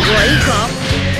我一口